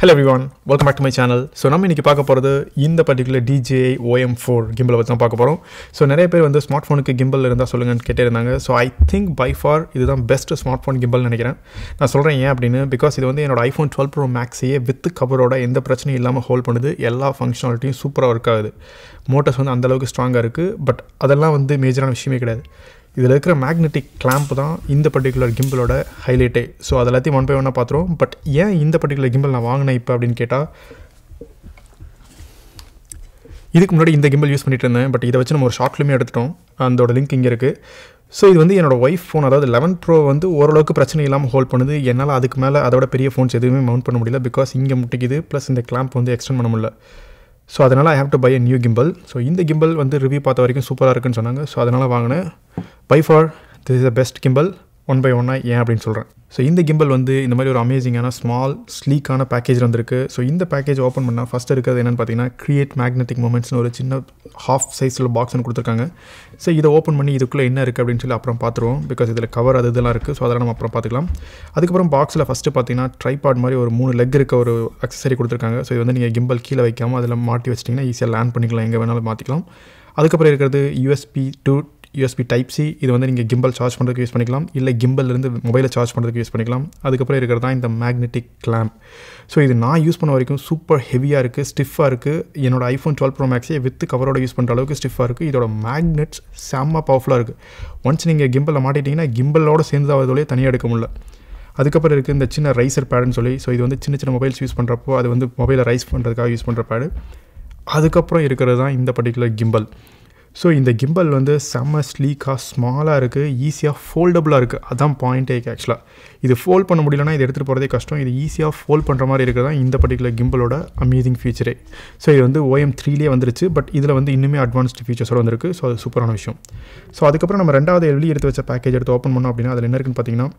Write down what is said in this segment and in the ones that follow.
Hello everyone welcome back to my channel so நம்ம இன்றைக்கி பார்க்க போகிறது இந்த பர்டிகுலர் டிஜே ஓஎம் ஃபோர் கிம்பிளை பற்றி தான் பார்க்க போகிறோம் ஸோ நிறைய பேர் வந்து ஸ்மார்ட் ஃபோனுக்கு கிம்பிள் இருந்தால் சொல்லுங்கன்னு கேட்டே இருந்தாங்க so I think by far இதுதான் பெஸ்ட் ஸ்மார்ட் ஃபோன் கிம்பிள் நினைக்கிறேன். நான் சொல்கிறேன் ஏன் அப்படின்னு பிகாஸ் இது வந்து என்னோட ஐஃபோன் டுவெல் ப்ரோ மேக்ஸையே வித் கவரோட எந்த பிரச்சனையும் இல்லாமல் ஹோல்ட் பண்ணுது. எல்லா ஃபங்க்ஷனாலிட்டியும் சூப்பராக ஒர்க் ஆகுது. மோட்டர்ஸ் வந்து அந்தளவுக்கு ஸ்ட்ராங்காக இருக்குது பட் அதெல்லாம் வந்து மேஜரான விஷயமே கிடையாது. இதில் இருக்கிற மேக்னெட்டிக் கிளாம்ப் தான் இந்த பர்டிகுலர் கிம்பிளோட ஹைலைட்டே ஸோ அது எல்லாத்தையும் ஒன் பை ஒன்னாக பார்த்துருவோம். பட் ஏன் இந்த பர்டிகுலர் கிம்பிள் நான் வாங்கினேன் இப்போ அப்படின்னு கேட்டால் இதுக்கு முன்னாடி இந்த கிம்பிள் யூஸ் பண்ணிட்டு இருந்தேன். பட் இதை வச்சு நம்ம ஒரு ஷார்ட் ஃபிலிமே எடுத்துட்டோம். அதோட லிங்க் இங்கே இருக்குது ஸோ இது வந்து என்னோடய ஒய்ஃப் ஃபோன் அதாவது லெவன் ப்ரோ வந்து ஓரளவுக்கு பிரச்சனை இல்லாமல் ஹோல்ட் பண்ணுது. என்னால் அதுக்கு மேலே அதோட பெரிய ஃபோன்ஸ் எதுவுமே மவுண்ட் பண்ண முடியல. பிகாஸ் இங்கே முட்டிக்குது. ப்ளஸ் இந்த கிளாம்ப் வந்து எக்ஸ்டெண்ட் பண்ண முடியல. ஸோ அதனால் I have to buy a new gimbal so இந்த கிம்பல் வந்து ரிவ்யூ பார்த்த வரைக்கும் சூப்பராக இருக்குன்னு சொன்னாங்க. ஸோ அதனால் வாங்கினேன். By far this is the best gimbal one by ஒன்னாக ஏன் அப்படின்னு சொல்கிறேன் ஸோ இந்த கிம்பிள் வந்து இந்த மாதிரி ஒரு அமேசிங்கான ஸ்மால் ஸ்லீக்கான பேக்கேஜ் வந்திருக்கு. ஸோ இந்த பேக்கேஜ் ஓப்பன் பண்ணால் ஃபஸ்ட் இருக்கிறது என்னென்னு பார்த்தீங்கன்னா க்ரியேட் மேக்னெட்டிக் மூமெண்ட்ஸ்னு ஒரு சின்ன ஹாஃப் சைஸில் பாக்ஸ்னு கொடுத்துருக்காங்க. ஸோ இதை ஓப்பன் பண்ணி இதுக்குள்ளே என்ன இருக்குது அப்படின்னு சொல்லி அப்புறம் பார்த்துருவோம். பிகாஸ் இதில் கவர் அது இதெல்லாம் இருக்குது ஸோ அதெல்லாம் நம்ம அப்புறம் பார்த்துக்கலாம். அதுக்கப்புறம் பாக்ஸில் ஃபஸ்ட்டு பார்த்தீங்கன்னா ட்ரைபாட் மாதிரி ஒரு மூணு லெக் இருக்க ஒரு அக்சசரி கொடுத்துருக்காங்க. ஸோ இது வந்து நீங்கள் கிம்பிள் கீழே வைக்காமல் அதில் மாட்டி வச்சிட்டிங்கன்னா ஈஸியாக லேண்ட் பண்ணிக்கலாம். எங்கே வேணாலும் மாற்றிக்கலாம் அதுக்கப்புறம் இருக்கிறது USB to USB type C இது வந்து நீங்கள் கிம்பல் சார்ஜ் பண்ணுறதுக்கு யூஸ் பண்ணிக்கலாம். இல்லை கிம்பல்லேருந்து மொபைலை சார்ஜ் பண்ணுறதுக்கு யூஸ் பண்ணிக்கலாம். அதுக்கப்புறம் இருக்கிறது தான் இந்த மேக்னெட்டிக் கிளாம்ப் ஸோ இது நான் யூஸ் பண்ண வரைக்கும் சூப்பர் ஹெவியாக இருக்குது ஸ்டிஃபாக இருக்குது என்னோட ஐஃபோன் டுவெல் ப்ரோ மேக்ஸே வித் கவரோட யூஸ் பண்ணுற அளவுக்கு ஸ்டிஃபாக இருக்குது இதோட மேக்னெட்ஸ் செம்ம பவர்ஃபுல்லாக இருக்குது ஒன்ஸ் நீங்கள் கிம்பலில் மாட்டிட்டீங்கன்னா கிம்பலோட சேர்ந்து அதோடய தனியாக எடுக்க முடியல. அதுக்கப்புறம் இருக்குது இந்த சின்ன ரைசர் பேடுன்னு சொல்லி. ஸோ இது வந்து சின்ன சின்ன மொபைல்ஸ் யூஸ் பண்ணுறப்போ அது வந்து மொபைலை ரைஸ் பண்ணுறதுக்காக யூஸ் பண்ணுற பேடு அதுக்கப்புறம் இருக்கிறது தான் இந்த பர்டிகுலர் கிம்பல் ஸோ இந்த கிம்பல் வந்து செம்ம ஸ்லீக்காக ஸ்மாலாக இருக்குது ஈஸியாக ஃபோல்டபுளாக இருக்குது அதான் ஏக் ஆக்சுவலாக இது ஃபோல்ட் பண்ண முடியலன்னா இது எடுத்துகிட்டு போகிறதே கஷ்டம். இது ஈஸியாக ஃபோல்ட் பண்ணுற மாதிரி இருக்கிறதா இந்த பர்டிகுலர் கிம்பலோட அமேசிங் ஃபீச்சரே ஸோ இது வந்து ஓஎம் த்ரீலேயே வந்துருச்சு. பட் இதில் வந்து இன்னுமே அட்வான்ஸ்டு ஃபீச்சர்ஸோட வந்திருக்கு. ஸோ அது சூப்பரான விஷயம். ஸோ அதுக்கப்புறம் நம்ம ரெண்டாவது எழுதி எடுத்து வச்ச பேக்கேஜ் எடுத்து ஓப்பன் பண்ணோம் அப்படின்னா அதில் என்ன இருக்குன்னு பார்த்தீங்கன்னா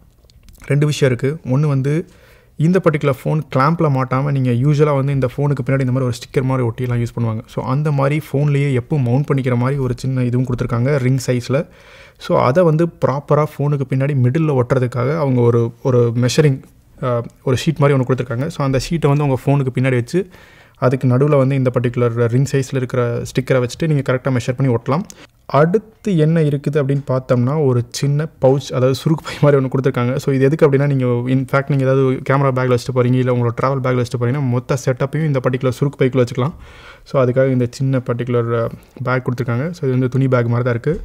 ரெண்டு விஷயம் இருக்குது ஒன்று வந்து இந்த பர்டிகுலர் ஃபோன் கிளாம்பில் மாட்டாமல் நீங்கள் யூஸ்வலாக வந்து இந்த ஃபோனுக்கு பின்னாடி இந்த மாதிரி ஒரு ஸ்டிக்கர் மாதிரி ஒட்டிலாம் யூஸ் பண்ணுவாங்க. ஸோ அந்த மாதிரி ஃபோன்லேயே எப்போ மவுண்ட் பண்ணிக்கிற மாதிரி ஒரு சின்ன இதுவும் கொடுத்துருக்காங்க ரிங் சைஸில் ஸோ அதை வந்து ப்ராப்பராக ஃபோனுக்கு பின்னாடி மிடில் ஒட்டுறதுக்காக அவங்க ஒரு ஒரு மெஷரிங் ஒரு ஷீட் மாதிரி ஒன்று கொடுத்துருக்காங்க. ஸோ அந்த ஷீட்டை வந்து உங்கள் ஃபோனுக்கு பின்னாடி வச்சு அதுக்கு நடுவில் வந்து இந்த பர்டிகுலர் ரிங் சைஸில் இருக்கிற ஸ்டிக்கரை வச்சுட்டு நீங்கள் கரெக்டாக மெஷர் பண்ணி ஒட்டலாம். அடுத்து என்ன இருக்குது அப்படின்னு பார்த்தோம்னா ஒரு சின்ன பவுச் அதாவது சுருக்கு பை மாதிரி ஒன்று கொடுத்துருக்காங்க. ஸோ இது எதுக்கு அப்படின்னா நீங்கள் இன்ஃபேக்ட் நீங்கள் ஏதாவது கேமரா பேக்கில் வச்சுட்டு போகிறீங்க இல்லை உங்களோட ட்ராவல் பேக்கில் வச்சுட்டு போகிறீங்கன்னா மொத்த செட்டப்பையும் இந்த பர்டிகுலர் சுருக்கு பைக்கில் வச்சுக்கலாம். ஸோ அதுக்காக இந்த சின்ன பர்டிகுலர் பேக் uh, கொடுத்துருக்காங்க. ஸோ இது வந்து துணி பேக் மாதிரி தான் இருக்குது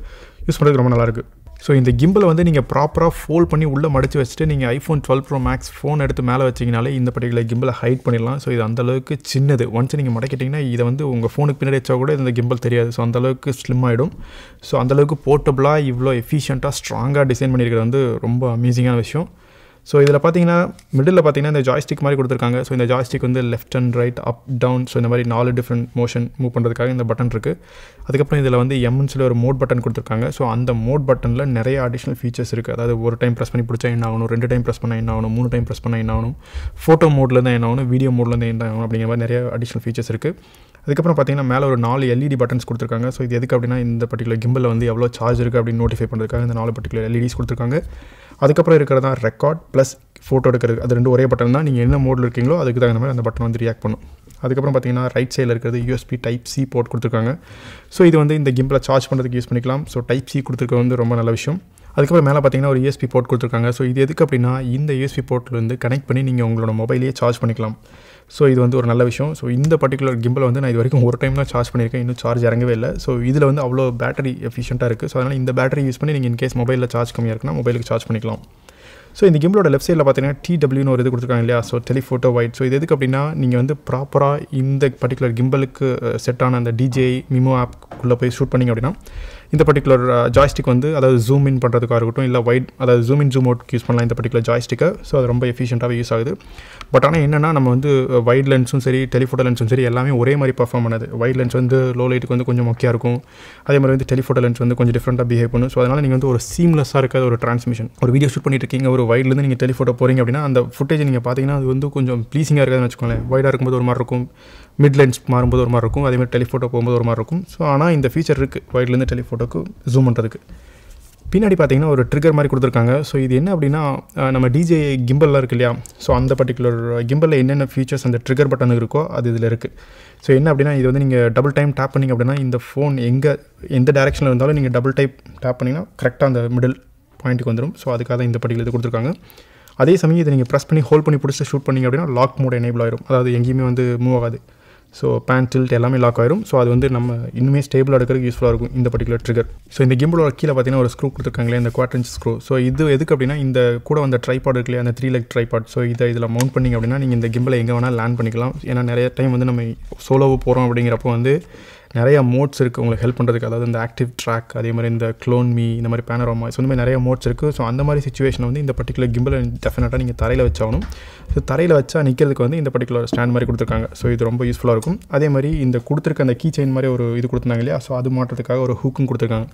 யூஸ் பண்ணுறதுக்கு ரொம்ப நல்லாயிருக்கு ஸோ இந்த கிம்பிளை வந்து நீங்கள் ப்ராப்பராக ஃபோல்ட் பண்ணி உள்ளே மடித்து வச்சுட்டு நீங்கள் iPhone twelve pro max phone எடுத்து மேலே வச்சிங்கனாலே இந்த பர்டிகுலர் கிம்பிளை ஹைட் பண்ணிடலாம். ஸோ இது அந்தளவுக்கு சின்னது. ஒன்ஸ் நீங்கள் மடக்கிட்டிங்கன்னா இதை வந்து உங்கள் ஃபோனுக்கு பின்னாடி வச்சா கூட இந்த கிம்பிள் தெரியாது. ஸோ அந்தளவுக்கு ஸ்லிம் ஆகிடும் ஸோ அந்தளவுக்கு போர்ட்டபுளாக இவ்வளோ எஃபிஷியண்ட்டாக ஸ்ட்ராங்காக டிசைன் பண்ணியிருக்கிறது வந்து ரொம்ப அமேசிங்கான விஷயம். ஸோ இதில் பார்த்தீங்கன்னா மிடில் பார்த்தீங்கன்னா இந்த ஜாய்ஸ்டிக் மாதிரி கொடுத்துருக்காங்க. ஸோ இந்த ஜாய்ஸ்டிக் வந்து left and right up down so இந்த மாதிரி நாலு டிஃப்ரெண்ட் மோஷன் மூவ் பண்ணுறதுக்காக இந்த பட்டன் இருக்குது அதுக்கப்புறம் இதில் வந்து எம்னு சொல்லி ஒரு மோட் பட்டன் கொடுத்துருக்காங்க. ஸோ அந்த மோட் பட்டனில் நிறைய அடிஷ்னல் ஃபீச்சர்ஸ் இருக்குது அதாவது ஒரு டைம் ப்ரெஸ் பண்ணி பிடிச்சா என்ன ஆகணும்? ரெண்டு டைம் ப்ரெஸ் பண்ணால் என்ன ஆகணும்? மூணு டைம் ப்ரெஸ் பண்ணால் என்ன ஆகணும்? ஃபோட்டோ மோட்லேருந்து என்ன ஆகணும்? வீடியோ மோட்லேருந்து என்ன ஆகணும்? அப்படிங்கிற மாதிரி நிறைய அடிஷ்னல் ஃபீச்சர்ஸ் இருக்குது அதுக்கப்புறம் பார்த்தீங்கன்னா மேலே ஒரு நாலு எல்இடி பட்டன்ஸ் கொடுத்துருக்காங்க. ஸோ இது எதுக்கு அப்படின்னா இந்த பர்டிகுலர் கிம்பில் வந்து எவ்வளோ சார்ஜ் இருக்குது அப்படின்னு நோட்டிஃபை பண்ணுறதுக்காக இந்த நாலு பர்டிகுலர் எல்இடிஸ் கொடுத்துருக்காங்க. அதுக்கப்புறம் இருக்கிறது தான் ரெக்கார்ட் ப்ளஸ் ஃபோட்டோ எடுக்கிறது. அது ரெண்டு ஒரே பட்டன் தான் நீங்கள் என்ன மோடில் இருக்கீங்களோ அதுக்கு தகுந்த மாதிரி அந்த பட்டன் வந்து ரியாக்ட் பண்ணும். அதுக்கப்புறம் பார்த்தீங்கன்னா ரைட் சைடில் இருக்கிறது யூஎஸ்பி டைப் சி போர்ட் கொடுத்துருக்காங்க. ஸோ இது வந்து இந்த கிம்பில் சார்ஜ் பண்ணுறதுக்கு யூஸ் பண்ணிக்கலாம். ஸோ டைப் சி கொடுத்துருக்க வந்து ரொம்ப நல்ல விஷயம். அதுக்கப்புறம் மேலே பார்த்தீங்கன்னா ஒரு யூஎஸ்பி போர்ட் கொடுத்துருக்காங்க. ஸோ இது எதுக்கு அப்படின்னா இந்த யூஎஸ்பி போர்ட்லேருந்து கனெக்ட் பண்ணி நீங்கள் உங்களோட மொபைலையே சார்ஜ் பண்ணிக்கலாம். ஸோ இது வந்து ஒரு நல்ல விஷயம். ஸோ இந்த பர்டிகுலர் கிம்பில் வந்து நான் இது வரைக்கும் ஒரு டைம் தான் சார்ஜ் பண்ணியிருக்கேன். இன்னும் சார்ஜ் இறங்கவே இல்லை. ஸோ இதில் வந்து அவ்வளோ பேட்டரி எஃபிஷியண்ட்டாக இருக்குது ஸோ அதனால் இந்த பேட்டரி யூஸ் பண்ணி நீங்கள் இன்கேஸ் மொபைலில் சார்ஜ் கம்மியாக இருக்குன்னா மொபைலுக்கு சார்ஜ் பண்ணிக்கலாம். ஸோ இந்த கிம்பிளோட லெஃப்ட் சைடில் பார்த்தீங்கன்னா டிடபிள்யூன்னு ஒரு இது கொடுத்துருக்காங்க இல்லையா? ஸோ டெலிஃபோட்டோ ஒயிட் ஸோ இது எதுக்கு அப்படின்னா நீங்கள் வந்து ப்ராப்பராக இந்த பர்டிகுலர் கிம்பலுக்கு செட்டான அந்த டிஜே மிமோ ஆப்குள்ளே போய் ஷூட் பண்ணிங்க அப்படின்னா இந்த பர்டிகுலர் ஜாய்ஸ்டிக் uh, வந்து அதாவது ஜூம் இன் பண்ணுறதுக்காக இருக்கட்டும் இல்லை வைட் அதாவது zoom in zoom out use பண்ணலாம் இந்த பர்டிகுலர் ஜாய்ஸ்டிக்கை ஸோ அது ரொம்ப எஃபிஷியண்ட்டாகவே யூஸ் ஆகுது. பட் ஆனால் என்னென்னா நம்ம வந்து uh, வைட் லென்ஸும் சரி டெலிஃபோட்டோ லென்ஸும் சரி எல்லாமே ஒரே மாதிரி பர்ஃபார்ம் பண்ணுது. வைட் லென்ஸ் வந்து லோ லைட்டுக்கு வந்து கொஞ்சம் மொக்கையாக இருக்கும். அதே மாதிரி வந்து டெலிஃபோட்டோ லென்ஸ் வந்து கொஞ்சம் டிஃப்ரெண்ட்டாக பிஹேவ் பண்ணும். ஸோ அதனால் நீங்கள் வந்து ஒரு சீம்லெஸ்ஸாக இருக்காது ஒரு ட்ரான்ஸ்மிஷன் ஒரு வீடியோ ஷூட் பண்ணிட்டு இருக்கீங்க ஒரு வைட்லேருந்து நீங்கள் டெலிஃபோட்டோ போகிறீங்க அப்படின்னா அந்த ஃபுட்டேஜ் நீங்கள் பார்த்தீங்கன்னா அது வந்து கொஞ்சம் ப்ளீஸிங்காக இருக்காதுன்னு வச்சுக்கோங்களேன். வைடாக இருக்கும்போது ஒரு மாதிரி இருக்கும். மிட் லென்ஸ் மாறும்போது ஒரு மாதிரி இருக்கும். அதேமாதிரி டெலிஃபோட்டோ போகும்போது ஒரு மாதிரி இருக்கும். ஸோ ஆனால் இந்த ஃபீச்சர் இருக்குது வைட்லேருந்து டெலிஃபோட்டோக்கு ஜூம் பண்ணுறதுக்கு பின்னாடி பார்த்தீங்கன்னா ஒரு ட்ரிகர் மாதிரி கொடுத்துருக்காங்க. ஸோ இது என்ன அப்படின்னா நம்ம டிஜே கிம்பல்லாம் இருக்கு இல்லையா? ஸோ அந்த பர்டிகுலர் கிம்பலில் என்னென்ன ஃபீச்சர்ஸ் அந்த ட்ரிகர் பட்டன் இருக்கோ அது இதில் இருக்குது ஸோ என்ன அப்படின்னா இது வந்து நீங்கள் டபுள் டைம் டேப் பண்ணிங்க அப்படின்னா இந்த ஃபோன் எங்கே எந்த டேரெக்ஷனில் இருந்தாலும் நீங்கள் டபுள் டைப் டேப் பண்ணிங்கன்னா கரெக்டாக அந்த மிடில் பாயிண்ட்டுக்கு வந்துடும் ஸோ அதுக்காக தான் இந்த பர்டிகுலர் இது கொடுத்துருக்காங்க. அதே சமயம் இதை நீங்கள் ப்ரெஸ் பண்ணி ஹோல்ட் பண்ணி பிடிச்சி ஷூட் பண்ணிங்க அப்படின்னா லாக் மோட் எனேபிள் ஆயிரும். அதாவது எங்கேயுமே வந்து மூவ் ஆகாது. ஸோ பேன் டில்ட் எல்லாமே லாக் ஆயிரும். ஸோ அது வந்து நம்ம இன்னுமே ஸ்டேபிளாக எடுக்கிறதுக்கு யூஸ்ஃபுல்லாக இருக்கும் இந்த பர்டிகுலர் ட்ரிகர் ஸோ இந்த கிம்பிளோட கீழே பார்த்தீங்கன்னா ஒரு ஸ்க்ரூ கொடுத்துருக்காங்களே இந்த குவாட்ரன்ச் ஸ்க்ரூ ஸோ இது எதுக்கு அப்படின்னா இந்த கூட வந்த ட்ரைபாட் இருக்கு அந்த த்ரீ லெக் ட்ரைபாட் ஸோ இதை இதில் மவுண்ட் பண்ணிங்க அப்படின்னா நீங்கள் இந்த கிம்பிளை எங்கே வேணால் லேண்ட் பண்ணிக்கலாம். ஏன்னா நிறைய டைம் வந்து நம்ம சோலோவு போகிறோம் அப்படிங்கிறப்போ வந்து நிறைய மோட்ஸ் இருக்குது உங்களுக்கு ஹெல்ப் பண்ணுறதுக்கு அதாவது இந்த ஆக்டிவ் ட்ராக் அதே மாதிரி இந்த க்ளோன் மீ இந்த மாதிரி பேனரோமா ஸோ இந்த மாதிரி நிறைய மோட்ஸ் இருக்குது ஸோ அந்த மாதிரி சுச்சுவேஷன் வந்து இந்த பர்டிகுலர் கிம்பிளை டெஃபினட்டாக நீங்கள் தரையில் வச்சாகணும். ஸோ தரையில் வச்சா நிற்கிறதுக்கு வந்து இந்த பர்டிகுலர் ஸ்டாண்ட் மாதிரி கொடுத்துருக்காங்க. ஸோ இது ரொம்ப யூஸ்ஃபுல்லாக இருக்கும். அதே மாதிரி இந்த கொடுத்துருக்க அந்த கீ செயின் மாதிரி ஒரு இது கொடுத்துருந்தாங்க இல்லையா? ஸோ அது மாட்டுறதுக்காக ஒரு ஹூக்கும் கொடுத்துருக்காங்க.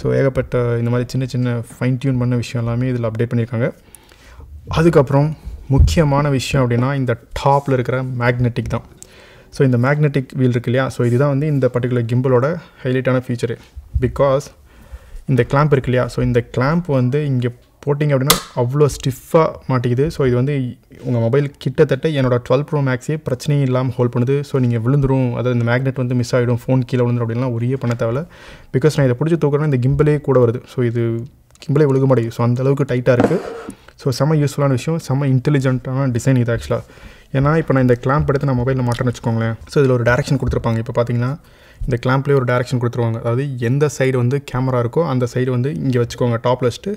ஸோ ஏகப்பட்ட இந்த மாதிரி சின்ன சின்ன ஃபைன் டியூன் பண்ண விஷயம் எல்லாமே இதில் அப்டேட் பண்ணியிருக்காங்க. அதுக்கப்புறம் முக்கியமான விஷயம் அப்படின்னா இந்த டாப்பில் இருக்கிற மேக்னெட்டிக் தான். ஸோ இந்த மேக்னெட்டிக் வீல் இருக்கு இல்லையா? ஸோ இதுதான் வந்து இந்த பர்டிகுலர் கிம்பிளோட ஹைலைட்டான ஃபீச்சரு பிகாஸ் இந்த கிளாம்ப் இருக்கு இல்லையா? ஸோ இந்த கிளாம்ப் வந்து இங்கே போட்டிங்க அப்படின்னா அவ்வளோ ஸ்டிஃபாக மாட்டிக்குது. ஸோ இது வந்து உங்கள் மொபைல் கிட்டத்தட்ட என்னோடய டுவெல் ப்ரோ மேக்ஸே பிரச்சனையும் இல்லாமல் ஹோல்ட் பண்ணுது. ஸோ நீங்கள் விழுந்துரும். அதாவது இந்த மேக்னெட் வந்து மிஸ் ஆகிடும் ஃபோன் கீழே விழுந்துரும் அப்படின்லாம் ஒரே பண்ண தேவையில்ல. பிகாஸ் நான் இதை பிடிச்சி தூக்குறேன்னா இந்த கிம்பிளே கூட வருது. ஸோ இது கிம்பிளே விழுக மாட்டேங்குது. ஸோ அந்த அளவுக்கு டைட்டாக இருக்குது ஸோ செம்ம யூஸ்ஃபுல்லான விஷயம். செம்ம இன்டெலிஜென்ட்டான டிசைன் இது ஆக்சுவலாக ஏன்னா இப்போ நான் இந்த கிளாம்ப் எடுத்து நான் மொபைலில் மாட்டேன்னு வச்சுக்கோங்களேன். ஸோ இதில் ஒரு டேரக்ஷன் கொடுத்துருப்பாங்க. இப்போ பார்த்தீங்கன்னா இந்த கிளாம்ப்லேயே ஒரு டேரக்ஷன் கொடுத்துருவாங்க. அதாவது எந்த சைடு வந்து கேமரா இருக்கோ அந்த சைடு வந்து இங்கே வச்சுக்கோங்க. டாப்பில் வச்சுட்டு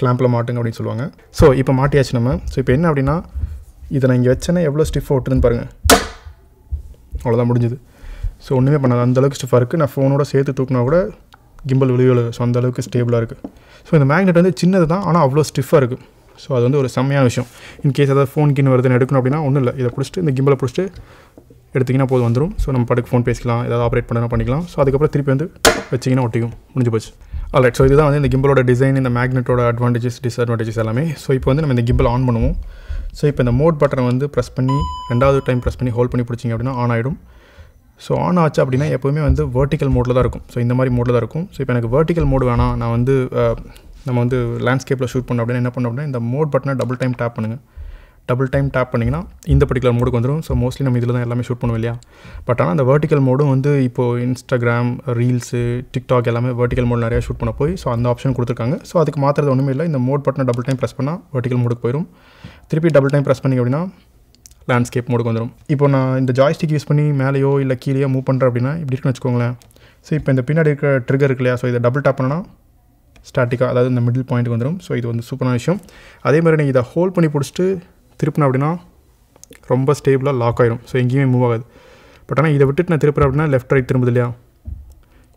கிளாம்பில் மாட்டுங்க அப்படின்னு சொல்லுவாங்க. ஸோ இப்போ மாட்டியாச்சு நம்ம. ஸோ இப்போ என்ன அப்படின்னா இதை நான் இங்கே வச்சேன்னா எவ்வளோ ஸ்டிஃபாக ஒட்டுதுன்னு பாருங்கள் அவ்வளோதான் முடிஞ்சுது. ஸோ ஒன்றுமே பண்ணாது. அந்த அளவுக்கு ஸ்டிஃபாக இருக்குது நான் ஃபோனோட சேர்த்து தூக்கினா கூட கிம்பல் விழுகல ஸோ அந்தளவுக்கு ஸ்டேபிளாக இருக்குது ஸோ இந்த மேக்னெட் வந்து சின்னது தான் ஆனால் அவ்வளோ ஸ்டிஃபாக இருக்குது ஸோ அது வந்து ஒரு செம்மையான விஷயம். இன்கேஸ் ஏதாவது ஃபோன் கின் வருதுன்னு எடுக்கணும் அப்படின்னா ஒன்றும் இல்லை. இதை பிடிச்சிட்டு இந்த கிம்பலை பிடிச்சிட்டு எடுத்திங்கன்னா போதும் வந்துடும் ஸோ நம்ம பாட்டுக்கு ஃபோன் பேசிக்கலாம் ஏதாவது ஆப்ரேட் பண்ணணும் பண்ணிக்கலாம். ஸோ அதுக்கப்புறம் திருப்பி வந்து வச்சிங்கன்னா ஒட்டிக்கும். முடிஞ்சு போச்சு. ஆல்ரைட் ஸோ இதுதான் வந்து இந்த கிம்பலோட டிசைன் இந்த மேக்னெட்டோட அட்வான்டேஜஸ் டிஸ்அட்வான்டேஜஸ் எல்லாமே. ஸோ இப்போ வந்து நம்ம இந்த கிம்பல் ஆன் பண்ணுவோம். ஸோ இப்போ இந்த மோட் பட்டனை வந்து ப்ரெஸ் பண்ணி ரெண்டாவது டைம் ப்ரெஸ் பண்ணி ஹோல்ட் பண்ணி பிடிச்சிங்க அப்படின்னா ஆன் ஆகிடும் ஸோ ஆன் ஆச்சு அப்படின்னா எப்போவுமே வந்து வெர்டிக்கல் மோடில் தான் இருக்கும். ஸோ இந்த மாதிரி மோடில் தான் இருக்கும். ஸோ இப்போ எனக்கு வெர்டிக்கல் மோடு வேணாம். நான் வந்து நம்ம வந்து லேண்ட்ஸ்கேப்பில் ஷூட் பண்ணோம் அப்படின்னா என்ன பண்ணோம் அப்படின்னா இந்த மோட் பட்டனை டபுள் டைம் டேப் பண்ணுங்கள் டபுள் டைம் டேப் பண்ணிங்கன்னா இந்த பர்டிகுலர் மோடுக்கு வந்துடும் ஸோ மோஸ்ட்லி நம்ம இதில் தான் எல்லாமே ஷூட் பண்ணுவோம் இல்லையா? பட் ஆனால் அந்த வெர்டிக்கல் மோடும் வந்து இப்போது இன்ஸ்டாகிராம் ரீல்ஸு டிக்டாக் எல்லாமே வெர்டிக்கல் மோட் நிறையா ஷூட் பண்ண போய் ஸோ அந்த ஆப்ஷன் கொடுத்துருக்காங்க. ஸோ அதுக்கு மாத்திரது ஒன்றுமே இல்லை. இந்த மோட் பட்டனை டபுள் டைம் ப்ரெஸ் பண்ணால் வெர்டிக்கல் மோடுக்கு போயிடும் திருப்பி டபுள் டைம் ப்ரெஸ் பண்ணிங்க அப்படின்னா லேண்ட்ஸ்கேப் மோடுக்கு வந்துடும் இப்போ நான் இந்த ஜாய்ஸ்டிக் யூஸ் பண்ணி மேலேயோ இல்லை கீழேயோ மூவ் பண்ணுறேன் அப்படின்னா இப்படி இருக்குன்னு வச்சுக்கோங்களேன். ஸோ இப்போ இந்த பின்னாடி இருக்கிற ட்ரிகர் இருக்கு இல்லையா? ஸோ இதை டபுள் டேப் பண்ணனா ஸ்டாட்டிக்காக அதாவது இந்த மிடில் பாயிண்ட்டுக்கு வந்துடும் ஸோ இது வந்து சூப்பரான விஷயம். அதே மாதிரி நீங்கள் இதை ஹோல்ட் பண்ணி பிடிச்சிட்டு திருப்பினேன் அப்படின்னா ரொம்ப ஸ்டேபிளாக லாக் ஆகிடும் ஸோ எங்கேயுமே மூவ் ஆகாது. பட் ஆனால் இதை விட்டுட்டு நான் திருப்புறேன் அப்படின்னா லெஃப்ட் ரைட் திரும்புது இல்லையா?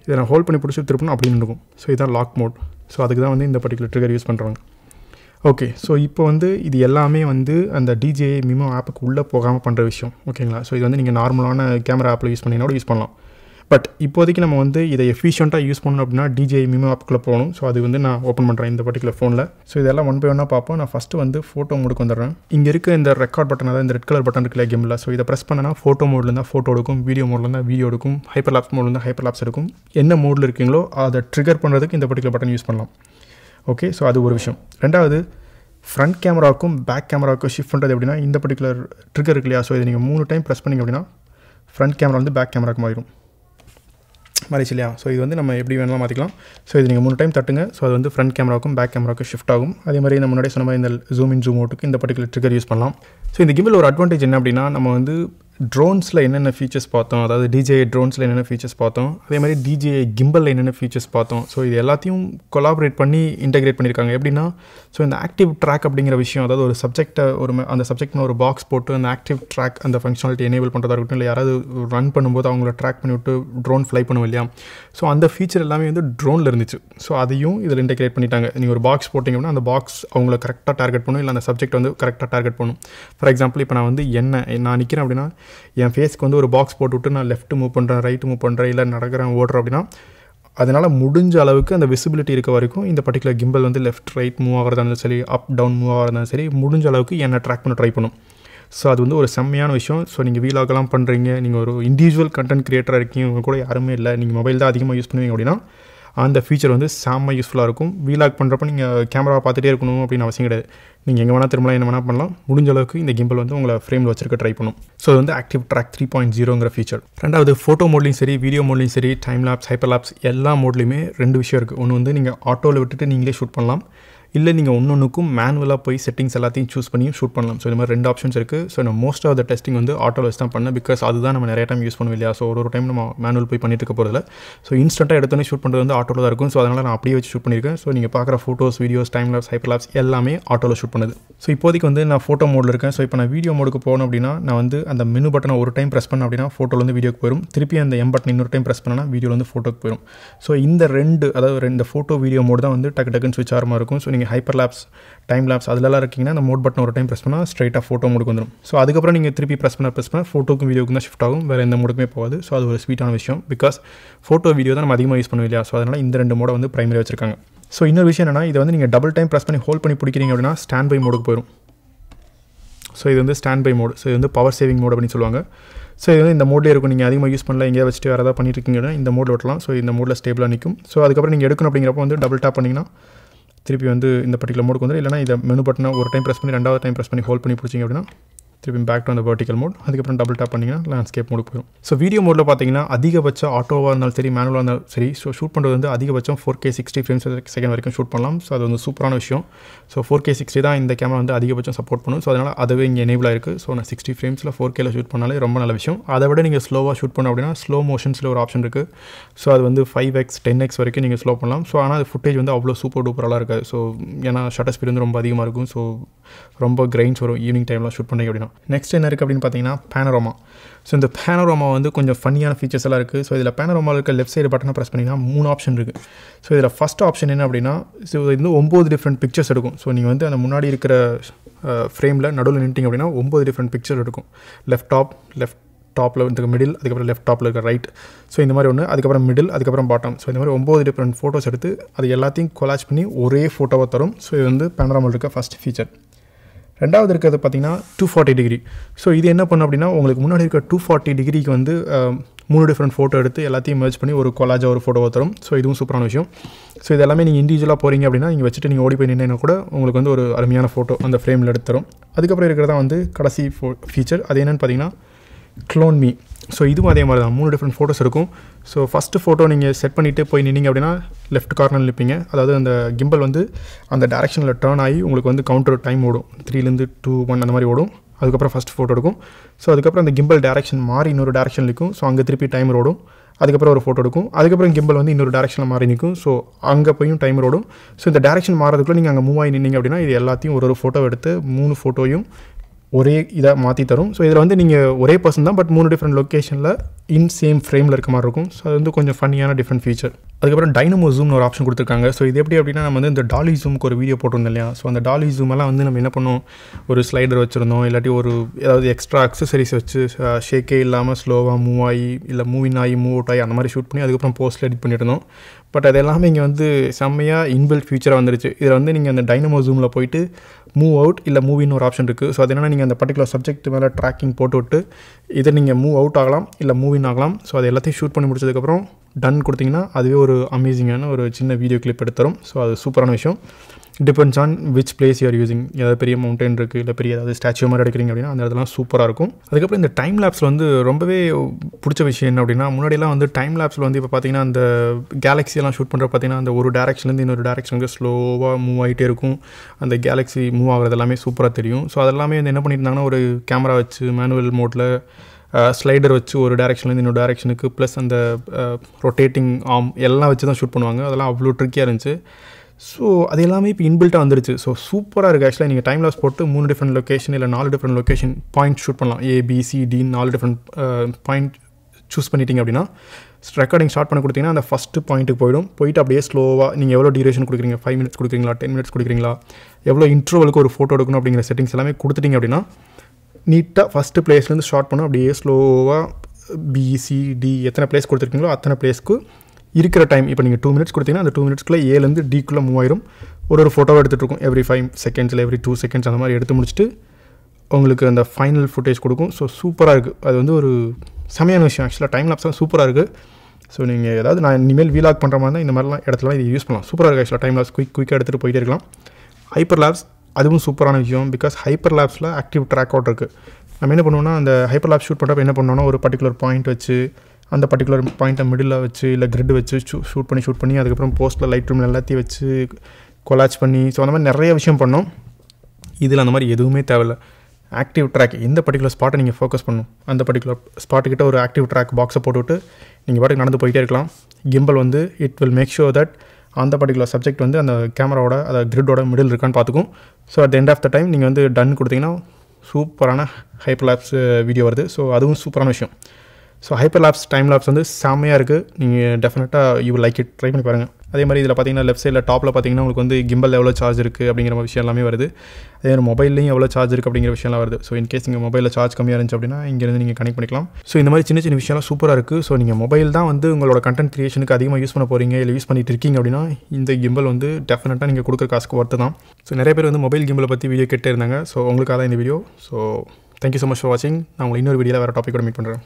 இதை நான் ஹோல்ட் பண்ணி பிடிச்சி திருப்பணும் அப்படின்னு இருக்கும். ஸோ இதுதான் லாக் மோட் ஸோ அதுக்கு தான் வந்து இந்த பர்டிகுலர் ட்ரிகர் யூஸ் பண்ணுறாங்க ஓகே ஸோ இப்போ வந்து இது எல்லாமே வந்து அந்த டிஜே மிமோ ஆப்புக்கு உள்ளே போகாமல் பண்ணுற விஷயம். ஓகேங்களா ஸோ இது வந்து நீங்கள் நார்மலான கேமரா ஆப்பில் யூஸ் பண்ணிங்கன்னா கூட யூஸ் பண்ணலாம். பட் இப்போதைக்கு நம்ம வந்து இதை எஃபிஷியண்ட்டாக யூஸ் பண்ணணும் அப்படின்னா டிஜே மிமோ ஆப்க்குள்ளே போகணும். ஸோ அது வந்து நான் ஓப்பன் பண்ணுறேன் இந்த பர்டிகுலர் ஃபோனில் ஸோ இதெல்லாம் ஒன் பை ஒன்னாக பார்ப்போம். நான் ஃபஸ்ட்டு வந்து ஃபோட்டோ மோடுக்கு வந்துடுறேன். இங்கே இருக்க இந்த ரெக்கார்ட் பட்டன் அதாவது இந்த ரெட் கலர் பட்டன் இருக்குல்ல கேமில் ஸோ இதை ப்ரெஸ் பண்ணனா ஃபோட்டோ மோடில் இருந்தால் ஃபோட்டோ எடுக்கும் வீடியோ மோடில் இருந்தால் வீடியோ எடுக்கும் ஹைப்பர் லாப்ஸ் மோடில் இருந்தால் ஹைப்பர் லாப்ஸ் எடுக்கும். என்ன மோடில் இருக்கீங்களோ அதை ட்ரிகர் பண்ணுறதுக்கு இந்த பர்டிகுலர் பட்டன் யூஸ் பண்ணலாம். ஓகே ஸோ அது ஒரு விஷயம். ரெண்டாவது ஃப்ரண்ட் கேமராவுக்கும் பேக் கேமராவுக்கும் ஷிஃப்ட் பண்ணுறது எப்படின்னா இந்த பர்டிகுலர் ட்ரிகர் இருக்கு இல்லையா? ஸோ இதை நீங்கள் மூணு டைம் ப்ரெஸ் பண்ணிங்க அப்படின்னா ஃப்ரண்ட் கேமரா வந்து பேக் கேமராக்கு மாறிடும். மாறிச்சு இல்லையா ஸோ இது வந்து நம்ம எப்படி வேணாலும் மாற்றிக்கலாம் ஸோ இது நீங்கள் மூணு டைம் தட்டுங்க. ஸோ அது வந்து ஃப்ரண்ட் கேமராவுக்கும் பேக் கேமராவுக்கும் ஷிஃப்ட் ஆகும். அதே மாதிரி நம்ம முன்னாடி சொன்ன மாதிரி இந்த ஜூம் இன் ஜூம் அவுட்டுக்கு இந்த பர்டிகுலர் ட்ரிகர் யூஸ் பண்ணலாம். ஸோ இந்த கிம்பிள் ஒரு அட்வான்டேஜ் என்ன அப்படின்னா நம்ம வந்து ட்ரோன்ஸில் என்னென்ன ஃபீச்சர்ஸ் பார்த்தோம்? அதாவது டிஜே ட்ரோன்ஸில் என்னென்ன ஃபீச்சர்ஸ் பார்த்தோம்? அதே மாதிரி டிஜே கிம்பலில் என்னென்ன ஃபீச்சர்ஸ் பார்த்தோம்? ஸோ இது எல்லாத்தையும் கொலாபரேட் பண்ணி இன்டெகிரேட் பண்ணியிருக்காங்க. எப்படின்னா ஸோ இந்த ஆக்டிவ் ட்ராக் அப்படிங்கிற விஷயம் அதாவது ஒரு சப்ஜெக்ட்டை ஒரு ம- அந்த சப்ஜெக்ட்னு ஒரு பாக்ஸ் போட்டு அந்த ஆக்டிவ் ட்ராக் அந்த ஃபங்க்ஷனாலிட்டி எனேபிள் பண்ணுறதா இருக்கட்டும் இல்லை யாராவது ரன் பண்ணும்போது அவங்கள ட்ராக் பண்ணி விட்டு ட்ரோன் ஃப்ளை பண்ணுவோம் இல்லையா? ஸோ அந்த ஃபீச்சர் எல்லாமே வந்து ட்ரோனில் இருந்துச்சு. ஸோ அதையும் இதில் இன்டெகிரேட் பண்ணிட்டாங்க. நீங்கள் ஒரு பாக்ஸ் போட்டிங்க அப்படின்னா அந்த பாக்ஸ் அவங்கள கரெக்டாக டார்கெட் பண்ணும் இல்லை அந்த சப்ஜெக்ட் வந்து கரெக்டாக டார்கெட் பண்ணும். ஃபார் எக்ஸாம்பிள் இப்போ நான் வந்து என்ன நான் நிற்கிறேன் அப்படின்னா என் ஃபேஸ்க்கு வந்து ஒரு பாக்ஸ் போட்டு விட்டு நான் லெஃப்ட் மூவ் பண்ணுறேன் ரைட் மூவ் பண்ணுறேன் இல்லை நடக்கிறேன் ஓடுறேன் அப்படின்னா அதனால் முடிஞ்ச அளவுக்கு அந்த விசிபிலிட்டி இருக்க வரைக்கும் இந்த பர்டிகுலர் கிம்பல் வந்து லெஃப்ட் ரைட் மூவ் ஆகிறதா இருந்தாலும் சரி அப் டவுன் மூவ் ஆகிறதா இருந்தாலும் சரி முடிஞ்ச அளவுக்கு என்னை ட்ராக் பண்ண ட்ரை பண்ணும். ஸோ அது வந்து ஒரு செம்மையான விஷயம். ஸோ நீங்கள் வீலாகலாம் பண்ணுறீங்க நீங்கள் ஒரு இண்டிவிஜுவல் கண்டென்ட் கிரியேட்டராக இருக்கீங்க உங்கள் கூட யாருமே இல்லை நீங்கள் மொபைல் தான் அதிகமாக யூஸ் பண்ணுவீங்க அப்படின்னா அந்த ஃபீச்சர் வந்து செம்ம யூஸ்ஃபுல்லாக இருக்கும். வீலாக் பண்ணுறப்ப நீங்கள் கேமராவை பார்த்துட்டே இருக்கணும் அப்படின்னு அவசியம் கிடையாது. நீங்கள் எங்கே வேணால் திரும்பலாம் என்ன வேணால் பண்ணலாம். முடிஞ்ச அளவுக்கு இந்த கிம்பிள் வந்து உங்களை ஃப்ரேமில் வச்சிருக்க ட்ரை பண்ணும். ஸோ இது வந்து ஆக்டிவ் ட்ராக் த்ரீ பாயிண்ட் ஜீரோங்கிற ஃபீச்சர் ரெண்டாவது ஃபோட்டோ மோட்லையும் சரி வீடியோ மோட்லையும் சரி டைம் லேப்ஸ் ஹைப்பர் லேப்ஸ் எல்லா மோட்லையுமே ரெண்டு விஷயம் இருக்குது ஒன்று வந்து நீங்கள் ஆட்டோவில் விட்டுட்டு நீங்களே ஷூட் பண்ணலாம். இல்லை நீங்கள் ஒன்றொன்றுக்கும் மேனுவலாக போய் செட்டிங்ஸ் எல்லாத்தையும் சூஸ் பண்ணியும் ஷூட் பண்ணலாம். ஸோ இந்த மாதிரி ரெண்டு ஆப்ஷன்ஸ் இருக்குது ஸோ நான் மோஸ்ட் ஆஃப் த டெஸ்டிங் வந்து ஆட்டோவில் வச்சு தான் பண்ணேன். பிகாஸ் அதுதான் நம்ம நிறைய டைம் யூஸ் பண்ணுவோம் இல்லையா? ஸோ ஒரு ஒரு டைம் நம்ம மேனுவல் போய் பண்ணிட்டு இருக்க போகிறதில்ல ஸோ இன்ஸ்டண்ட்டாக எடுத்தோன்னே ஷூட் பண்ணுறது வந்து ஆட்டோவில் தான் இருக்கும். ஸோ அதனால் நான் அப்படியே வச்சு ஷூட் பண்ணியிருக்கேன். ஸோ நீங்கள் பார்க்குற photos videos time lapse hyper lapse எல்லாமே ஆட்டோவில் ஷூட் பண்ணுது. ஸோ இப்போதைக்கு வந்து நான் ஃபோட்டோ மோடில் இருக்கேன். ஸோ இப்போ நான் வீடியோ மோடுக்கு போகணும் அப்படின்னா நான் வந்து அந்த மெனு பட்டனை ஒரு டைம் ப்ரெஸ் பண்ணேன் அப்படின்னா ஃபோட்டோவில் வந்து வீடியோக்கு போயிடும் திருப்பி அந்த எம் பட்டன் இன்னொரு டைம் ப்ரெஸ் பண்ணனா வீடியோலேருந்து வந்து ஃபோட்டோக்கு போயிடும் ஸோ இந்த ரெண்டு அதாவது ரெண்டு ஃபோட்டோ வீடியோ மோடு தான் வந்து டக்கு டக்குன்னு சுவிச் ஆரமாக இருக்கும். ஸோ நீங்கள் ஹைப்பர் லேப்ஸ் டைம் லேப்ஸ் அதிலலாம் இருக்கீங்கன்னா அந்த மோட் பட்டன் ஒரு டைம் ப்ரெஸ் பண்ணால் ஸ்ட்ரைட்டாக ஃபோட்டோ மோடுக்கு வந்துடும் ஸோ அதுக்கப்புறம் நீங்கள் திருப்பி ப்ரெஸ் பண்ண ப்ரெஸ் பண்ணால் ஃபோட்டோக்கும் வீடியோக்கும் தான் ஷிஃப்ட் ஆகும். வேறு எந்த மோடுக்குமே போகாது. ஸோ அது ஒரு ஸ்வீட்டான விஷயம். பிகாஸ் ஃபோட்டோ வீடியோ தான் நம்ம அதிகமாக யூஸ் பண்ணுவோம் இல்லையா? ஸோ அதனால் இந்த ரெண்டு மோட வந்து ப்ரைமரி வச்சிருக்காங்க. ஸோ இன்னொரு விஷயம் என்னன்னா இதை வந்து நீங்கள் டபுள் டைம் ப்ரெஸ் பண்ணி ஹோல்ட் பண்ணி பிடிக்கிறீங்க அப்படின்னா ஸ்டாண்ட் பை மோடுக்கு போயிடும் ஸோ இது வந்து ஸ்டாண்ட் பை மோடு ஸோ இது வந்து பவர் சேவிங் மோட் அப்படின்னு சொல்லுவாங்க. ஸோ இது வந்து இந்த மோட்லேயே இருக்கும். நீங்கள் அதிகமாக யூஸ் பண்ணல எங்கேயா வச்சுட்டு வேறு ஏதாவது பண்ணிட்டு இருக்கீங்கன்னா இந்த மோடில் விட்டலாம் ஸோ இந்த மோடில் ஸ்டேபிளாக நிற்கும் ஸோ அதுக்கப்புறம் நீங்கள் எடுக்கணும் அப்படிங்கிறப்ப வந்து டபுள் டேப் பண்ணிங்கன்னா திருப்பி வந்து இந்த பர்டிகுலர் மோடுக்கு வந்து இல்லைனா இதை மெனு பட்டனை ஒரு டைம் ப்ரெஸ் பண்ணி ரெண்டாவது டைம் ப்ரெஸ் பண்ணி ஹோல்ட் பண்ணி பிடிச்சிங்க அப்படின்னா திருப்பி பேக் டு அந்த வெர்டிக்கல் மோட் அதுக்கப்புறம் டபுள் டேப் பண்ணிங்கன்னா லேண்ட்ஸ்கேப் மோடு போயிடும் ஸோ வீடியோ மோடில் பார்த்தீங்கன்னா அதிகபட்சம் ஆட்டோவாக இருந்தாலும் சரி மேனுவலாக இருந்தாலும் சரி ஸோ ஷூட் பண்ணுறது வந்து அதிகபட்சம் four K sixty frames second வரைக்கும் ஷூட் பண்ணலாம். ஸோ அது வந்து சூப்பரான விஷயம். ஸோ ஃபோர் கே சிக்ஸ்டி தான் இந்த கேமரா வந்து அதிகபட்சம் சப்போர்ட் பண்ணும். ஸோ அதனால் அதுவே இங்கே எனேபிளாக இருக்குது ஸோ நான் சிக்ஸ்டி ஃப்ரேம்ஸில் ஃபோர் கேல ஷூட் பண்ணாலே ரொம்ப நல்ல விஷயம். அதை விட நீங்கள் ஸ்லோவாக ஷூட் பண்ணோம் அப்படின்னா ஸ்லோ மோஷன்ஸில் ஒரு ஆப்ஷன் இருக்குது ஸோ அது வந்து ஃபைவ் எக்ஸ் டென் எக்ஸ் வரைக்கும் நீங்கள் ஸ்லோ பண்ணலாம். ஸோ ஆனால் அது ஃபுட்டேஜ் வந்து அவ்வளோ சூப்பர் டூப்பரெல்லாம் இருக்காது ஸோ ஏன்னா ஷட்டர் ஸ்பீட் வந்து ரொம்ப அதிகமாக இருக்கும். ஸோ ரொம்ப கிரைன்ஸ் வரும். ஈவினிங் டைம்லாம் ஷூட் பண்ணீங்க அப்படின்னா. நெக்ஸ்ட் என்ன இருக்குது அப்படின்னு பார்த்தீங்கன்னா பேனரோமா ஸோ இந்த பேனரோமா வந்து கொஞ்சம் ஃபன்னியான ஃபீச்சர்ஸ் எல்லாம் இருக்குது ஸோ இதில் பேனரோமாவில் இருக்க லெஃப்ட் சைடு பட்டனை ப்ரெஸ் பண்ணிங்கன்னா மூணு ஆப்ஷன் இருக்குது ஸோ இதில் ஃபஸ்ட் ஆப்ஷன் என்ன அப்படின்னா ஸோ இது வந்து ஒம்பது டிஃப்ரெண்ட் பிக்சர்ஸ் எடுக்கும். ஸோ நீங்கள் வந்து அந்த முன்னாடி இருக்கிற ஃப்ரேமில் நடுவில் நின்ட்டிங்க அப்படின்னா ஒம்பது டிஃப்ரெண்ட் பிக்சர் எடுக்கும். லெஃப்ட் டாப் லெஃப்ட் டாப்பில் வந்து மிடில் அதுக்கப்புறம் லெஃப்ட் டாப்பில் இருக்க ரைட் ஸோ இந்த மாதிரி ஒன்று அதுக்கப்புறம் மிடில் அதுக்கப்புறம் பாட்டம் ஸோ இந்த மாதிரி ஒம்பது டிஃப்ரெண்ட் ஃபோட்டோஸ் எடுத்து அது எல்லாத்தையும் கொலாச் பண்ணி ஒரே ஃபோட்டோவை தரும். ஸோ இது வந்து பேனராமல் இருக்க ஃபஸ்ட் ஃபீச்சர் ரெண்டாவது இருக்கிறது பார்த்தீங்கன்னா டூ ஃபார்ட்டி டிகிரி ஸோ இது என்ன பண்ணும் அப்படின்னா உங்களுக்கு முன்னாடி இருக்க டூ ஃபார்ட்டி டிகிரிக்கு வந்து மூணு டிஃப்ரெண்ட் ஃபோட்டோ எடுத்து எல்லாத்தையும் மெர்ஜ் பண்ணி ஒரு கொலாஜாக ஒரு ஃபோட்டோவை தரும். ஸோ இதுவும் சூப்பரான விஷயம். ஸோ இது எல்லாமே நீங்கள் இண்டிவிஜுவலாக போகிறீங்க அப்படின்னா நீங்கள் வச்சுட்டு நீங்கள் ஓடி போய் நின்னா கூட உங்களுக்கு வந்து ஒரு அருமையான ஃபோட்டோ அந்த ஃப்ரேமில் எடுத்து தரும். அதுக்கப்புறம் இருக்கிறதா வந்து கடைசி ஃபோ ஃபீச்சர் அது என்னென்னு பார்த்தீங்கன்னா க்ளோன் மீ ஸோ இதுவும் அதே மாதிரி தான். மூணு டிஃப்ரெண்ட் ஃபோட்டோஸ் இருக்கும். ஸோ ஃபஸ்ட்டு ஃபோட்டோ நீங்கள் செட் பண்ணிவிட்டு போய் நின்னீங்க அப்படின்னா லெஃப்ட் கார்னர் நிற்பீங்க அதாவது அந்த கிம்பல் வந்து அந்த டேரெக்ஷனில் டேர்ன் ஆகி உங்களுக்கு வந்து கவுண்டர் டைம் ஓடும். த்ரீலேருந்து டூ ஒன் அந்த மாதிரி ஓடும். அதுக்கப்புறம் ஃபஸ்ட் ஃபோட்டோ எடுக்கும். ஸோ அதுக்கப்புறம் அந்த கிம்பல் டேரெக்ஷன் மாறி இன்னொரு டேரெக்ஷன் நிற்கும் ஸோ அங்கே திருப்பி டைம் ஓடும். அதுக்கப்புறம் ஒரு ஃபோட்டோ எடுக்கும். அதுக்கப்புறம் கிம்பல் வந்து இன்னொரு டேரெக்ஷனில் மாறி நிற்கும் ஸோ அங்கே போயும் டைமர் ஓடும். ஸோ இந்த டேரெக்ஷன் மாறதுக்குள்ளே நீங்கள் அங்கே மூவ் ஆகி நின்னீங்க அப்படின்னா இது எல்லாத்தையும் ஒரு ஒரு ஃபோட்டோ எடுத்து மூணு ஃபோட்டோயும் ஒரே இதாக மாற்றி தரும். ஸோ இதில் வந்து நீங்கள் ஒரே பர்சன் தான் பட் மூணு டிஃப்ரெண்ட் லொக்கேஷனில் இன் சேம் ஃப்ரேமில் இருக்க மாதிரி இருக்கும். ஸோ அது வந்து கொஞ்சம் ஃபன்னியான டிஃப்ரெண்ட் ஃபீச்சர் அதுக்கப்புறம் டைனமோ ஜூம்னு ஒரு ஆப்ஷன் கொடுத்துருக்காங்க. ஸோ இது எப்படி அப்படின்னா நம்ம வந்து இந்த டாலி ஜூமுக்கு ஒரு வீடியோ போட்டிருந்தோம் இல்லையா? ஸோ அந்த டாலி ஜூமெல்லாம் வந்து நம்ம என்ன பண்ணோம்? ஒரு ஸ்லைடர் வச்சுருந்தோம். இல்லாட்டி ஒரு ஏதாவது எக்ஸ்ட்ரா அக்சசரிஸ் வச்சு ஷேக்கே இல்லாமல் ஸ்லோவாக மூவ் ஆகி இல்லை மூவின் ஆகி மூவ் அவுட் ஆகி அந்த மாதிரி ஷூட் பண்ணி அதுக்கப்புறம் போஸ்ட்டில் எடிட் பண்ணியிருந்தோம் பட் அது எல்லாமே இங்கே வந்து செம்மையாக இன்பில்ட் ஃபியூச்சராக வந்துருச்சு. இதில் வந்து நீங்கள் அந்த டைனமோ ஜூமில் போயிட்டு மூவ் அவுட் இல்லை மூவின்னு ஒரு ஆப்ஷன் இருக்குது ஸோ அது என்னன்னா நீங்கள் அந்த பர்டிகுலர் சப்ஜெக்ட் மேலே ட்ராக்கிங் போட்டுவிட்டு இதை நீங்கள் மூவ் அவுட் ஆகலாம் இல்லை மூவின் ஆகலாம். ஸோ அது எல்லாத்தையும் ஷூட் பண்ணி முடிச்சதுக்கப்புறம் டன் கொடுத்தீங்கன்னா அதுவே ஒரு அமேசிங்கான ஒரு சின்ன வீடியோ கிளிப் எடுத்து தரும். ஸோ அது சூப்பரான விஷயம். Depends on which place you are using ஏதாவது பெரிய மவுண்டன் இருக்குது இல்லை பெரிய ஏதாவது ஸ்டாச்சு மாதிரி எடுக்கிறீங்க அப்படின்னா அந்த இடத்துலாம் சூப்பராக இருக்கும். அதுக்கப்புறம் இந்த டைம் லேப்ஸில் வந்து ரொம்பவே பிடிச்ச விஷயம் என்ன அப்படின்னா முன்னாடியெல்லாம் வந்து டைம் லேப்ஸில் வந்து இப்போ பார்த்தீங்கன்னா அந்த கேலக்ஸியெல்லாம் ஷூட் பண்ணுற பார்த்தீங்கன்னா அந்த ஒரு டேரக்ஷன்லேருந்து இன்னொரு டேரக்ஷனுக்கு ஸ்லோவாக மூவ் ஆகிட்டே இருக்கும். அந்த கேலக்ஸி மூவ் ஆகிறது எல்லாமே சூப்பராக தெரியும். ஸோ அதெல்லாமே வந்து என்ன பண்ணியிருந்தாங்கன்னா ஒரு கேமரா வச்சு மேனுவல் மோட்டில் ஸ்லைடர் வச்சு ஒரு டேரக்ஷன்லேருந்து இன்னொரு டேரக்ஷனுக்கு ப்ளஸ் அந்த ரொட்டேட்டிங் ஆம் எல்லாம் வச்சு தான் ஷூட் பண்ணுவாங்க. அதெல்லாம் அவ்வளோ ட்ரிக்கியாக இருந்துச்சு. ஸோ அது எல்லாமே இப்போ இன்பில்ட்டாக வந்துருச்சு. ஸோ சூப்பராக இருக்குது ஆக்சுவலாக நீங்கள் டைம் லாஸ் போட்டு மூணு டிஃப்ரெண்ட் லொக்கேஷன் இல்லை நாலு டிஃப்ரெண்ட் லொக்கேஷன் பாயிண்ட் ஷூட் பண்ணலாம். ஏ பி நாலு டிஃப்ரெண்ட் பாயிண்ட் சூஸ் பண்ணிட்டீங்க அப்படின்னா ரெக்கார்டிங் ஸ்டார்ட் பண்ண கொடுத்தீங்கன்னா அந்த ஃபஸ்ட்டு பாயிண்ட்டுக்கு போயிடும். போயிட்டு அப்படியே ஸ்லோவாக நீங்கள் எவ்வளோ டியூரேஷன் கொடுக்குறீங்க? ஃபைவ் மினிட்ஸ் கொடுக்குறீங்களா? டென் மினிட்ஸ் கொடுக்குறீங்களா? எவ்வளோ இன்ட்ரோவலுக்கு ஒரு ஃபோட்டோ எடுக்கணும் அப்படிங்கிற செட்டிங்ஸ் எல்லாமே கொடுத்துட்டிங்க அப்படின்னா நீட்டாக ஃபஸ்ட்டு பிளேஸ்லேருந்து ஸ்டார்ட் பண்ணோம் அப்படியே ஸ்லோவாக பிசிடி எத்தனை பிளேஸ் கொடுத்துருக்கீங்களோ அத்தனை பிளேஸ்க்கு இருக்கிற டைம் இப்போ நீங்கள் டூ மினிட்ஸ் கொடுத்தீங்கன்னா அந்த டூ மினிட்ஸ்க்குள்ளே ஏலேருந்து டிக்குள்ளே மூவாயிரும் ஒரு ஒரு ஃபோட்டோவை எடுத்துகிட்டு இருக்கும். எவ்ரி ஃபைவ் செகண்ட்ஸில் எவ்ரி டூ செகண்ட்ஸ் அந்த மாதிரி எடுத்து முடிச்சுட்டு உங்களுக்கு அந்த ஃபைனல் ஃபுட்டேஜ் கொடுக்கும். ஸோ சூப்பராக இருக்குது அது வந்து ஒரு செமையான விஷயம். ஆக்சுவலாக டைம் லாப்ஸ்லாம் சூப்பராக இருக்குது ஸோ நீங்கள் ஏதாவது நான் இனிமேல் வீலாக் பண்ணுற மாதிரி தான் இந்த மாதிரிலாம் இடத்துலாம் இது யூஸ் பண்ணலாம். சூப்பராக இருக்குது ஆக்சுவலாக டைம் லாப்ஸ் குயிக் குயிக்காக எடுத்துகிட்டு போயிட்டே இருக்கலாம். ஹைப்பர் லேப்ஸ் அதுவும் சூப்பரான விஷயம். பிகாஸ் ஹைப்பர் லேப்ஸில் ஆக்டிவ் ட்ராக் அவுட் இருக்குது நம்ம என்ன பண்ணுவோம்னா அந்த ஹைப்பர் லேப் ஷூட் பண்ணுறப்ப என்ன பண்ணோம்னா ஒரு பர்டிகுலர் பாயிண்ட் வச்சு அந்த பர்டிகுலர் பாயிண்ட்டை மிடில் வச்சு இல்லை கிரிட் வச்சு ஷூட் பண்ணி ஷூட் பண்ணி அதுக்கப்புறம் போஸ்ட்டில் லைட் ரூம் எல்லாத்தையும் வச்சு கொலாச் பண்ணி ஸோ அந்த மாதிரி நிறைய விஷயம் பண்ணோம். இதில் அந்த மாதிரி எதுவுமே தேவையில்ல. ஆக்டிவ் ட்ராக் இந்த பர்டிகுலர் ஸ்பாட்டை நீங்கள் ஃபோக்கஸ் பண்ணணும். அந்த பர்டிகுலர் ஸ்பாட்டுக்கிட்ட ஒரு ஆக்டிவ் ட்ராக் பாக்ஸை போட்டுவிட்டு நீங்கள் பாட்டுக்கு நடந்து போயிட்டே இருக்கலாம். கிம்பல் வந்து it will make sure that அந்த பர்டிகுலர் சப்ஜெக்ட் வந்து அந்த கேமராவோட அந்த கிரிட்டோட மிடில் இருக்கான்னு பார்த்துக்கும். So at end of the time நீங்கள் வந்து டன் கொடுத்தீங்கன்னா சூப்பரான ஹைப்பர் லேப்ஸ் வீடியோ வருது. ஸோ அதுவும் சூப்பரான விஷயம். So hyper lapse time lapse வந்து செம்மையாக இருக்குது நீங்கள் டெஃபினட்டாக யூ லைக் இட் ட்ரை பண்ணி பாருங்கள் அதே மாதிரி இதில் பார்த்தீங்கன்னா லெஃப்ட் சைடில் டாப்பில் பார்த்தீங்கன்னா உங்களுக்கு வந்து கிம்பல் எவ்வளோ சார்ஜ் இருக்குது அப்படிங்கிற விஷயம் எல்லாமே வருது. அதே மாதிரி மொபைல்லையும் எவ்வளோ சார்ஜ் இருக்குது அப்படிங்கிற விஷயம்லாம் வருது. ஸோ இன்கேஸ் நீங்கள் மொபைலில் சார்ஜ் கம்மியாக இருந்துச்சு அப்படின்னா இங்கேருந்து நீங்கள் கனெக்ட் பண்ணிக்கலாம். ஸோ இந்த மாதிரி சின்ன சின்ன விஷயம்லாம் சூப்பராக இருக்குது ஸோ நீங்கள் மொபைல் தான் வந்து உங்களோட கண்டென்ட் கிரியேஷனுக்கு அதிகமாக யூஸ் பண்ண போகிறீங்க இல்லை யூஸ் பண்ணிட்டு இருக்கீங்க அப்படின்னா இந்த கிம்பல் வந்து டெஃபினட்டாக நீங்கள் கொடுக்குற காசுக்கு ஒர்த்து தான். ஸோ நிறைய பேர் வந்து மொபைல் கிம்பலை பற்றி வீடியோ கேட்டே இருந்தாங்க. ஸோ உங்களுக்காக தான் இந்த video so thank you so much for வாட்சிங் நான் உங்களுக்கு இன்னொரு வீடியோவில் வேறு டாப்பிக்கோட மீட் பண்ணுறேன்